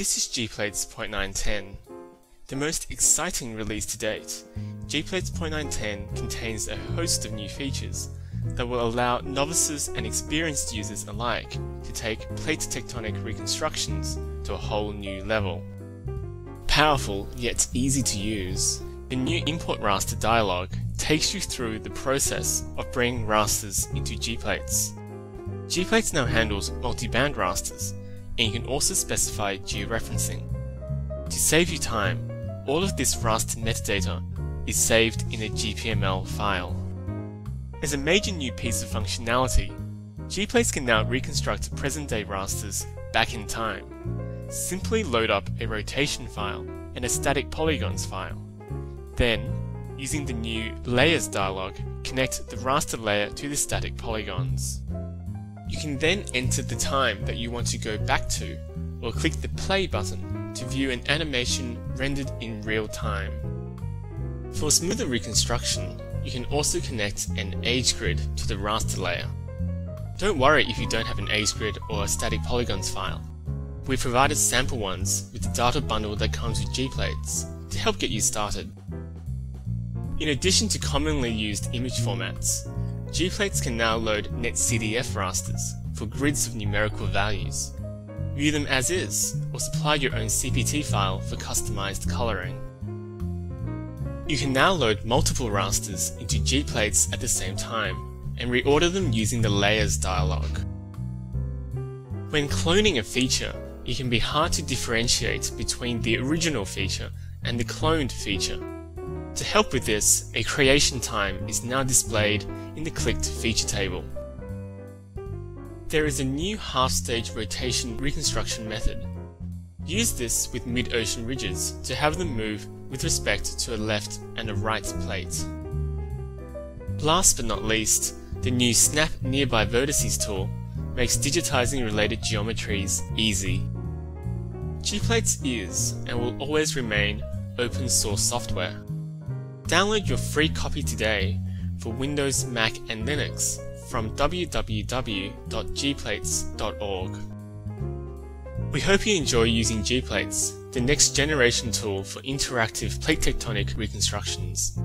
This is Gplates 0.910. The most exciting release to date, Gplates 0.910 contains a host of new features that will allow novices and experienced users alike to take plate tectonic reconstructions to a whole new level. Powerful yet easy to use, the new import raster dialog takes you through the process of bringing rasters into Gplates. Gplates now handles multi-band rasters, and you can also specify georeferencing. To save you time, all of this raster metadata is saved in a GPML file. As a major new piece of functionality, Gplates can now reconstruct present-day rasters back in time. Simply load up a rotation file and a static polygons file. Then, using the new Layers dialog, connect the raster layer to the static polygons. You can then enter the time that you want to go back to, or click the play button to view an animation rendered in real time. For smoother reconstruction, you can also connect an age grid to the raster layer. Don't worry if you don't have an age grid or a static polygons file. We've provided sample ones with the data bundle that comes with Gplates to help get you started. In addition to commonly used image formats, Gplates can now load NetCDF rasters for grids of numerical values. View them as is, or supply your own CPT file for customized coloring. You can now load multiple rasters into Gplates at the same time, and reorder them using the Layers dialog. When cloning a feature, it can be hard to differentiate between the original feature and the cloned feature. To help with this, a creation time is now displayed in the clicked feature table. There is a new half-stage rotation reconstruction method. Use this with mid-ocean ridges to have them move with respect to a left and a right plate. Last but not least, the new Snap Nearby Vertices tool makes digitizing related geometries easy. Gplates is and will always remain open source software. Download your free copy today for Windows, Mac and Linux from www.gplates.org. We hope you enjoy using Gplates, the next generation tool for interactive plate tectonic reconstructions.